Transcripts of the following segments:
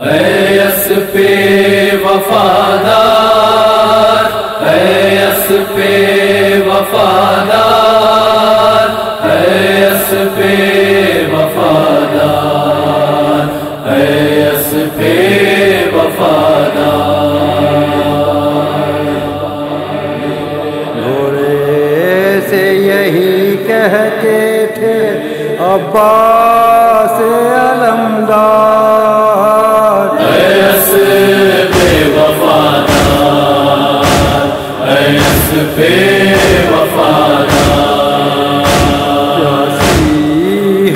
S پہ وفادار، S پہ وفادار، ایس پہ وفادار، ایس پہ وفادار۔ گھوڑے سے یہی کہتے تھے، عباس علمدار پہ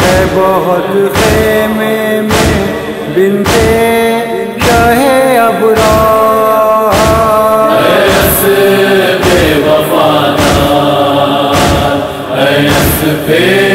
ہے بہت خیمے میں بنتے شاہ ابرار ایس پہ وفادار ایس پہ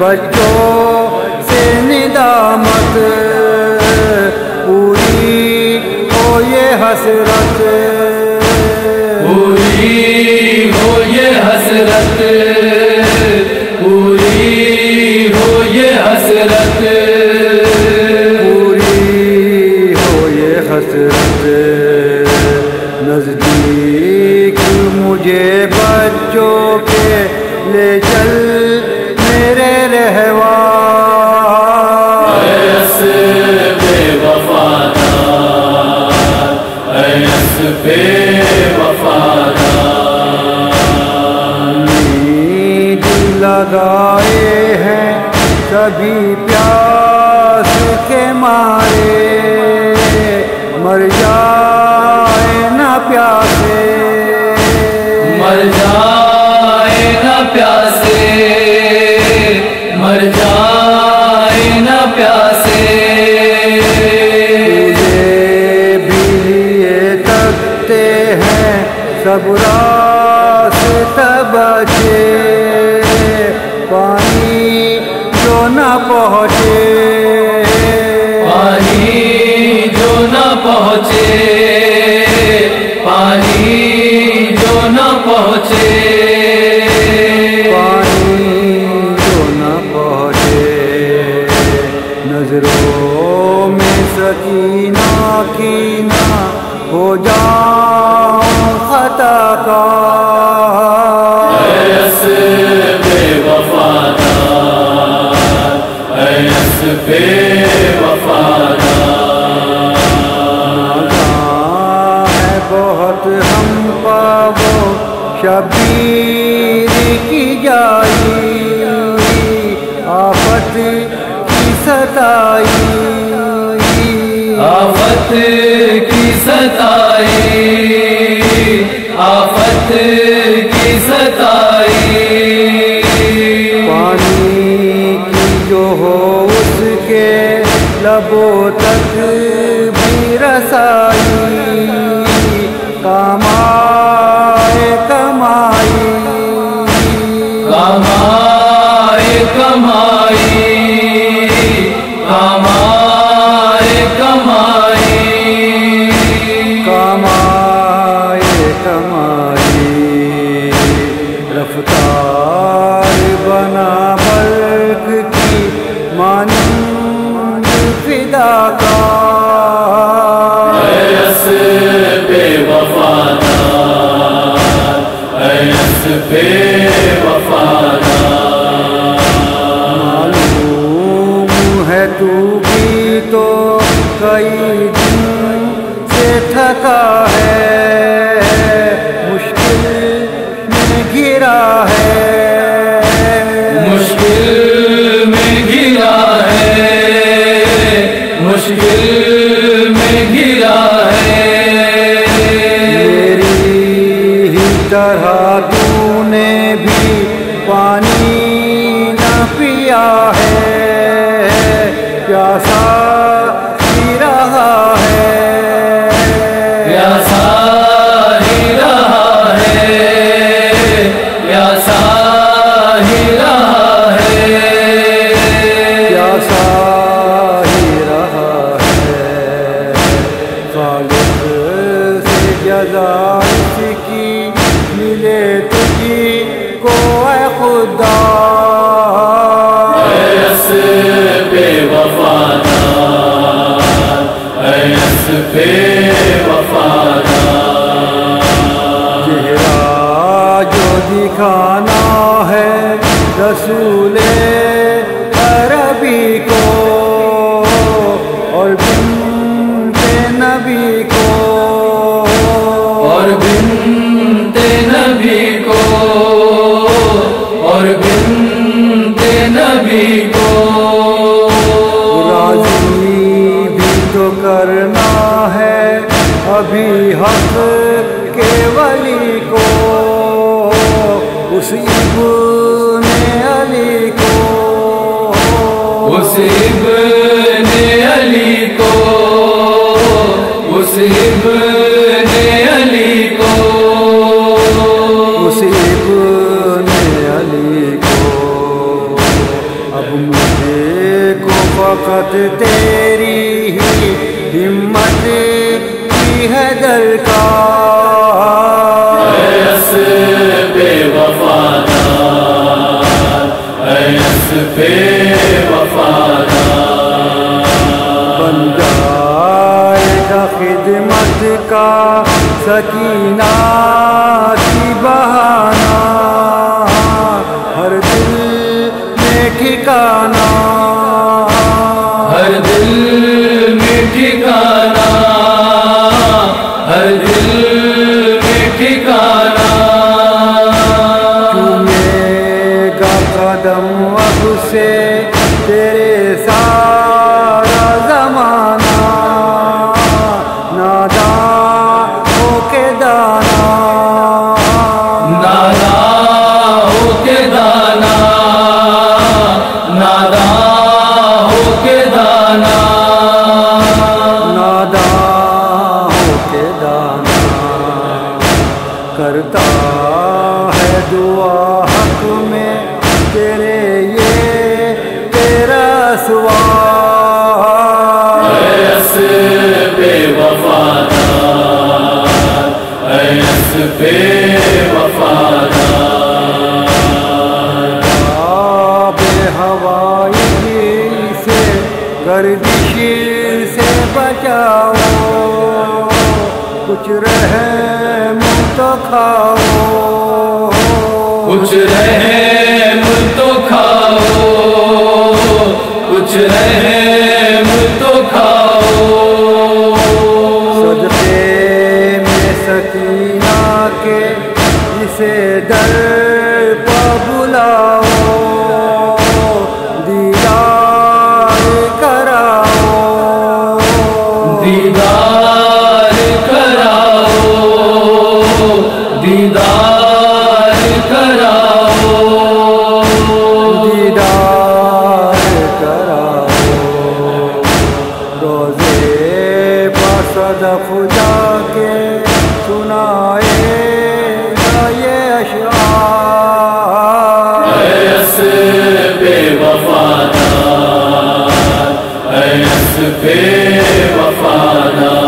بچوں سے ندامت پوری ہو یہ حسرت۔ پوری ہو یہ حسرت۔ پوری ہو یہ حسرت۔ کبھی پیاس کے مارے مر جائے نہ پیاسے۔ مر جائے نہ پیاسے مر جائے نہ پیاسے۔ تجھے بھی لیے تکتے ہیں سب راست بچے۔ پہنچے۔ پانی جو نہ پہنچے۔ بے وفادار ہے بہت ہم پا شبیر کی جائی، آفت کی ستائی۔ آفت کی ستائی، آفت کی ستائی۔ لبوں تک بھی رسائی کمائے بے معلوم ہے تو بھی تو کئی دن سے تھکا ہے، مشکل میں گرا ہے پیا ہے پیاسا ہی رہا ہے۔ پیاسا ہی رہا ہے پیاسا ہی رہا ہے۔ پیاسا پہ وفادار جو دکھانا ہے رسول عربی کو اور بن نبی کو ولی کو اسی ابن علی کو۔ اسی ابن علی کو اسی ابن پہ بندہ خدمت کا سکینہ دانا کرتا ہے دعا حق میں تیرے یہ تیرا سوا۔ بے وفادار، ایس بے وفادار۔ کچھ رہے تو کھاؤ کچھ رہے پہ وفادہ